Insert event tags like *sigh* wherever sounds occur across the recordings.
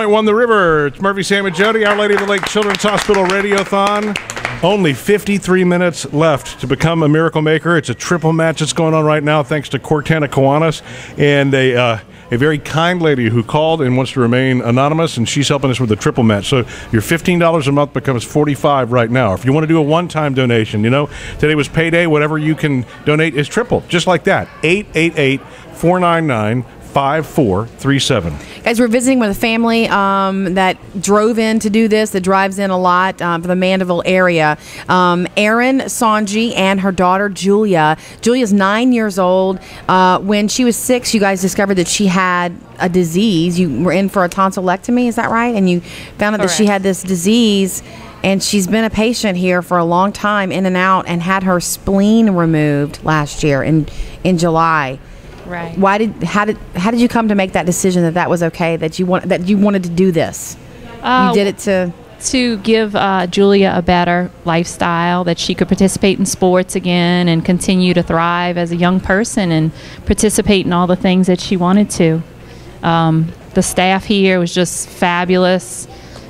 One the river. It's Murphy, Sam, and Jodi, Our Lady of the Lake Children's Hospital Radiothon. Only 53 minutes left to become a miracle maker. It's a triple match that's going on right now, thanks to Cortana Kiwanis and a uh, a very kind lady who called and wants to remain anonymous, and she's helping us with the triple match. So your $15 a month becomes 45 right now. If you want to do a one-time donation, you know today was payday. Whatever you can donate is triple, just like that. 888 499 5437. Guys, we're visiting with a family um, that drove in to do this, that drives in a lot um, for the Mandeville area. Um, Erin Songy and her daughter Julia. Julia's nine years old. Uh, when she was six, you guys discovered that she had a disease. You were in for a tonsillectomy, is that right? And you found out that she had this disease. And she's been a patient here for a long time, in and out, and had her spleen removed last year in in July. Right. Why did how did how did you come to make that decision that that was okay that you want that you wanted to do this? Uh, you did it to to give uh, Julia a better lifestyle, that she could participate in sports again and continue to thrive as a young person and participate in all the things that she wanted to. Um, the staff here was just fabulous,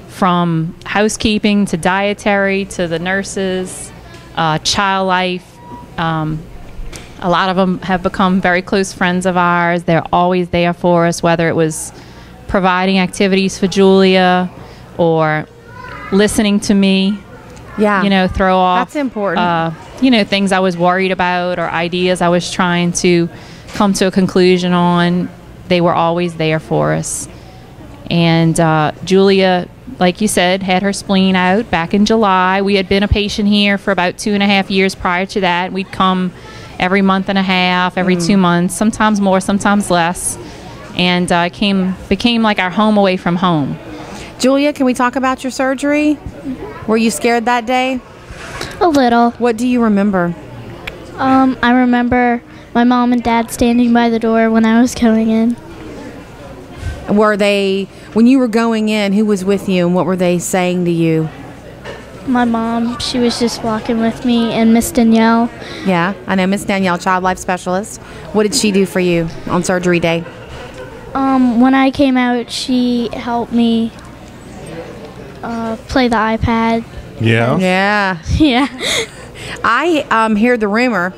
from housekeeping to dietary to the nurses, uh, child life. Um, a lot of them have become very close friends of ours. They're always there for us, whether it was providing activities for Julia or listening to me. Yeah. You know, throw off. That's important. Uh, you know, things I was worried about or ideas I was trying to come to a conclusion on. They were always there for us. And uh, Julia, like you said, had her spleen out back in July. We had been a patient here for about two and a half years prior to that. We'd come every month and a half, every two months, sometimes more, sometimes less. And uh, came became like our home away from home. Julia, can we talk about your surgery? Were you scared that day? A little. What do you remember? Um, I remember my mom and dad standing by the door when I was coming in. Were they when you were going in? Who was with you, and what were they saying to you? My mom, she was just walking with me, and Miss Danielle. Yeah, I know Miss Danielle, child life specialist. What did she do for you on surgery day? Um, when I came out, she helped me uh, play the iPad. Yeah. *laughs* Yeah, yeah. I um, hear the rumor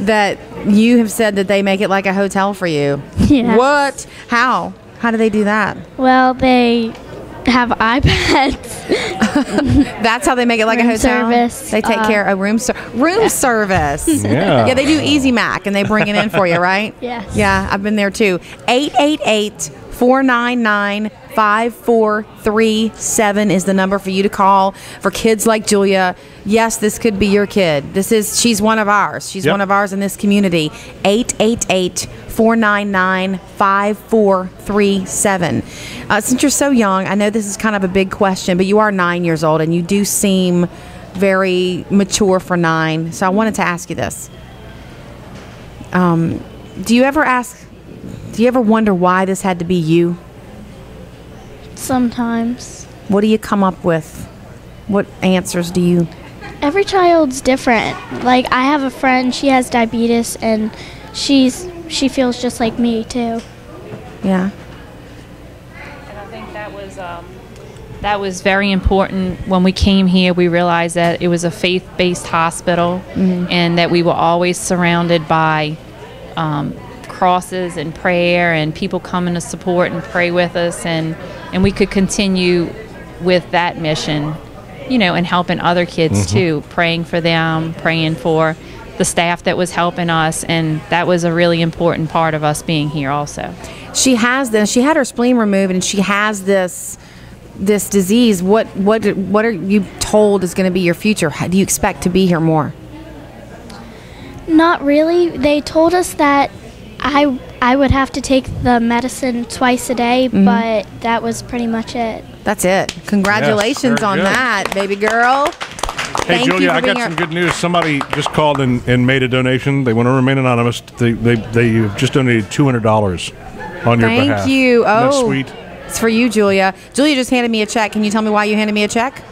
that you have said that they make it like a hotel for you. *laughs* Yeah. What? How? How do they do that? Well, they have iPads. *laughs* That's how they make it like a hotel. service, They take uh, care of room ser- room service. *laughs* Yeah. Yeah, they do Easy Mac and they bring it in for you, right? *laughs* Yes. Yeah, I've been there too. 888 499 5437 is the number for you to call for kids like Julia. Yes, this could be your kid. This is she's one of ours. She's Yep. one of ours in this community. 888 499 5437. Uh, Since you're so young, I know this is kind of a big question, but you are nine years old and you do seem very mature for nine. So I wanted to ask you this. Um, do you ever ask, do you ever wonder why this had to be you? Sometimes. What do you come up with? What answers do you? Every child's different. Like I have a friend, she has diabetes, and she's she feels just like me too. Yeah. And I think that was um, that was very important when we came here. We realized that it was a faith-based hospital, and that we were always surrounded by um, crosses and prayer, and people coming to support and pray with us, and and we could continue with that mission, you know, and helping other kids mm-hmm. too, praying for them, praying for the staff that was helping us, and that was a really important part of us being here also. She has this. She had her spleen removed, and she has this this disease. What what what are you told is going to be your future? How, do you expect to be here more? Not really. They told us that I I would have to take the medicine twice a day, mm-hmm. but that was pretty much it. That's it. Congratulations very on good. that, baby girl. Hey, Thank Julia, for I got our- some good news. Somebody just called and, and made a donation. They want to remain anonymous. They they they just donated two hundred dollars on your Thank behalf. Thank you. Isn't that Oh, sweet. It's for you, Julia. Julia just handed me a check. Can you tell me why you handed me a check?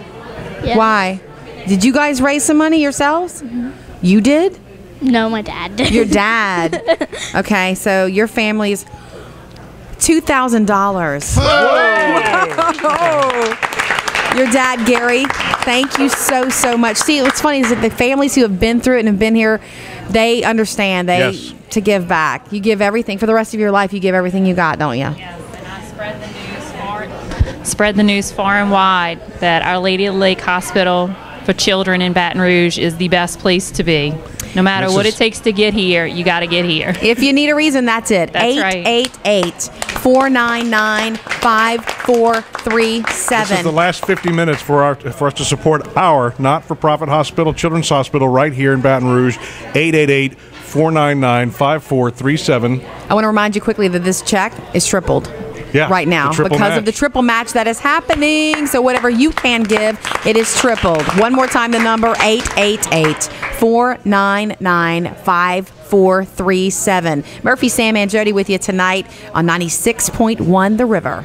Yeah. Why? Did you guys raise some money yourselves? Mm-hmm. You did? No, my dad did. *laughs* Your dad. okay, so your family's two thousand dollars. your dad, Gary. Thank you so, so much. See, what's funny is that the families who have been through it and have been here, they understand they Yes. to give back. You give everything for the rest of your life. You give everything you got, don't you? Yes, and I spread the news far, spread the news far and wide that Our Lady of the Lake Hospital for Children in Baton Rouge is the best place to be. No matter This what is- it takes to get here, you got to get here. *laughs* If you need a reason, that's it. That's right. 888 499 5437. This is the last 50 minutes for our for us to support our not-for-profit hospital, Children's Hospital, right here in Baton Rouge. 888 499 5437. I want to remind you quickly that this check is tripled. Yeah, right now the triple because of the triple match that is happening. So whatever you can give, it is tripled. One more time the number 888-499-5437. Murphy, Sam and Jodi with you tonight on 96.1 The River.